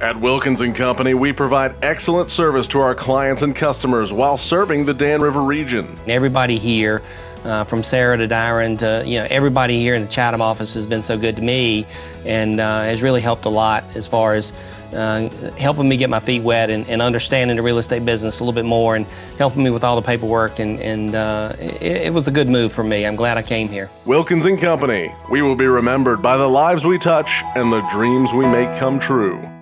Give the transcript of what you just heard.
At Wilkins and Company, we provide excellent service to our clients and customers while serving the Dan River region. Everybody here, uh, from Sarah to Dyron to you know everybody here in the Chatham office has been so good to me, and uh, has really helped a lot as far as uh, helping me get my feet wet and, and, understanding the real estate business a little bit more and helping me with all the paperwork and, and uh, it, it was a good move for me. I'm glad I came here. Wilkins and Company. We will be remembered by the lives we touch and the dreams we make come true.